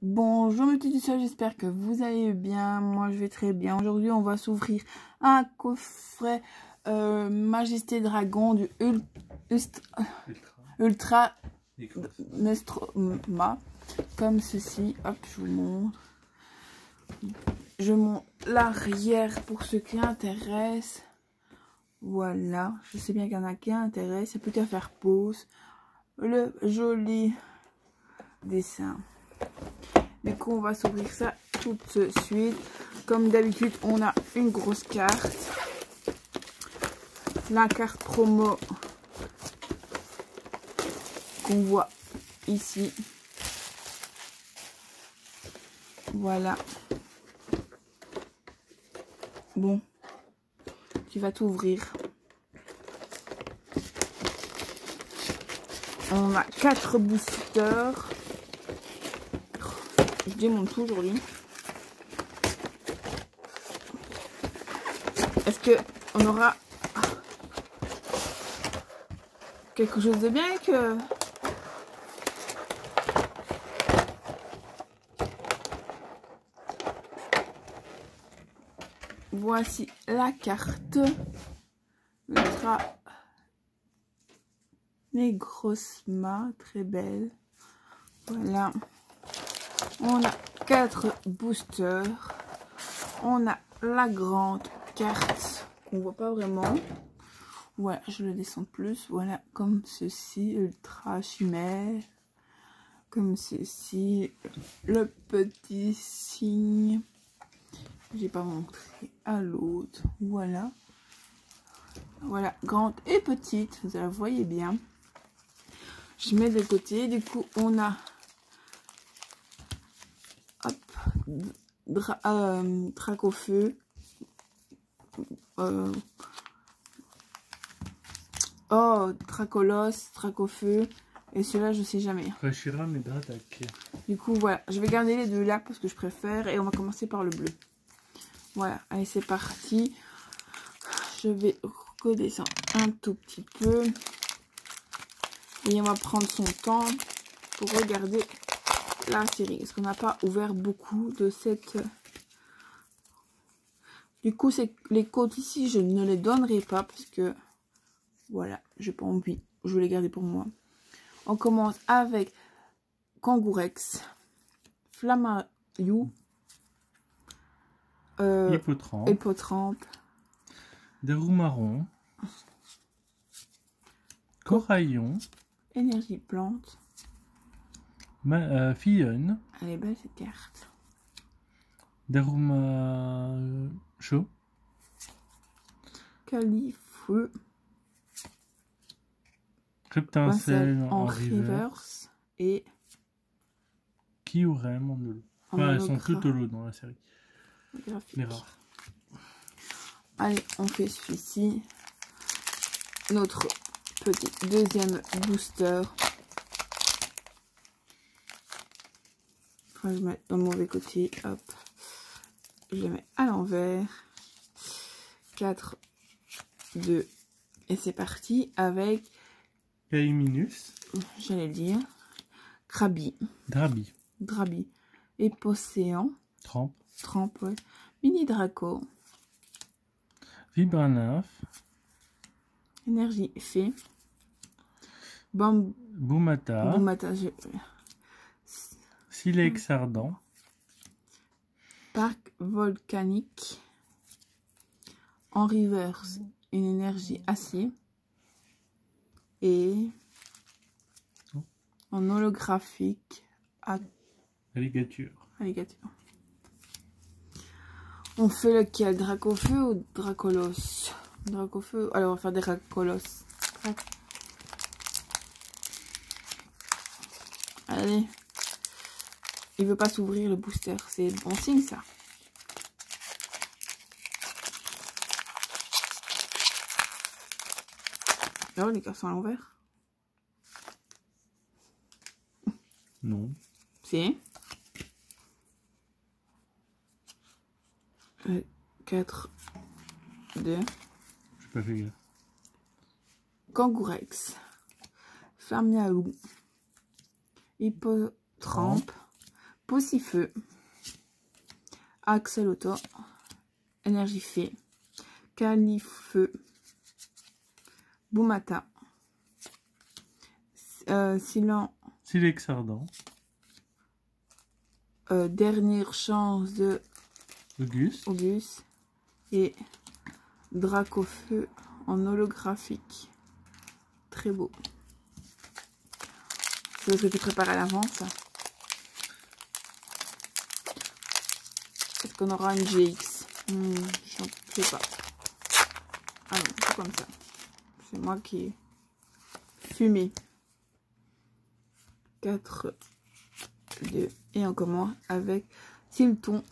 Bonjour mes petits j'espère que vous allez bien. Moi je vais très bien. Aujourd'hui on va s'ouvrir un coffret euh, Majesté Dragon du Ul Ultra, Ultra Nestroma. Comme ceci. Hop, je vous montre. Je montre l'arrière pour ceux qui intéressent. Voilà. Je sais bien qu'il y en a qui intéressent. C'est plus qu'à faire pause. Le joli dessin. Du coup, on va s'ouvrir ça tout de suite. Comme d'habitude, on a une grosse carte. La carte promo qu'on voit ici. Voilà. Bon. Tu vas t'ouvrir. On a quatre boosters. Démonte tout aujourd'hui. Est-ce que on aura quelque chose de bien que Voici la carte Ultra Negrosma, très belle. Voilà. On a quatre boosters. On a la grande carte qu'on voit pas vraiment. Voilà, je le descends plus. Voilà, comme ceci, ultra chimère. Comme ceci, le petit signe. J'ai pas montré à l'autre. Voilà. Voilà, grande et petite. Vous la voyez bien. Je mets de côté. Du coup, on a hop, euh, au feu. Euh, oh, Dracolos, trac au feu. Et celui-là, je sais jamais. Du coup, voilà. Je vais garder les deux là parce que je préfère. Et on va commencer par le bleu. Voilà. Allez, c'est parti. Je vais redescendre un tout petit peu. Et on va prendre son temps pour regarder la série. Parce qu'on n'a pas ouvert beaucoup de cette... Du coup, c'est les côtes ici, je ne les donnerai pas parce que... Voilà, j'ai pas envie. Je vais les garder pour moi. On commence avec Kangourex, Flamayou, euh, Hippotrampe, Hippotrampe, marron, Coraillon, Énergie plante, Ma, euh, Fillonne. Elle est belle cette carte. Daruma chaud. Califeu. Cryptincelle en, en reverse. Et. Kyurem en holo. Enfin, elles sont toutes holo dans la série. Les rares. Allez, on fait celui-ci. Notre petit deuxième booster. Je mets dans le mauvais côté. Hop. Je le mets à l'envers. 4, 2. Et c'est parti avec... Caiminus. J'allais dire. Krabi. Drabi. Drabi. Épocéan. Trempe. Trempe, ouais. Mini Draco. Vibranaf. Énergie fait. Bam... Boumata. Boumata, je... Silex ardent. Parc volcanique. En reverse, une énergie acier. Et oh. en holographique. Alligature. Alligature. On fait lequel? Dracofeu ou Dracolos? Dracofeu. Alors on va faire des Dracolos. Allez. Il veut pas s'ouvrir le booster. C'est bon signe ça. Oh, les cartes sont à l'envers. Non. Si. 4, 2. Je pas fait Kangourex. Fermiaou. Hippotrampe. Poussifeu, Axolotl, Énergie Fée, Califeu, Boumata, euh, Silan, Silex ardent. euh, Dernière Chance de Auguste. Auguste et Dracofeu en holographique. Très beau. C'est ce que tu prépares à l'avance. Qu'on aura une GX Hmm, Je ne sais pas. Ah non, c'est comme ça. C'est moi qui ai fumé. 4, 2, et on commence avec Tilton.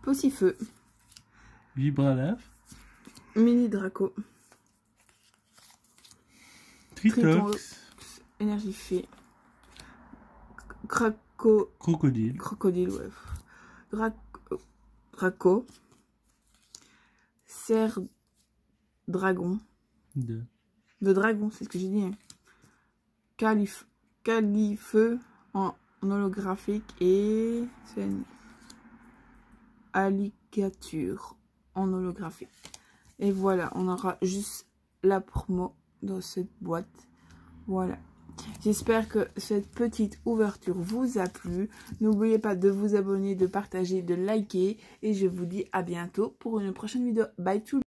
Poussifeu. Vibranef. Mini Draco. Tritox. Énergie fée. Craco. Crocodile. Crocodile, ouais. Drac- Draco. Serre Dragon. De. De dragon, c'est ce que j'ai dit. hein. Calif Califeu en holographique et c'est une alligature en holographique. Et voilà, on aura juste la promo dans cette boîte. Voilà. J'espère que cette petite ouverture vous a plu. N'oubliez pas de vous abonner, de partager, de liker. Et je vous dis à bientôt pour une prochaine vidéo. Bye tout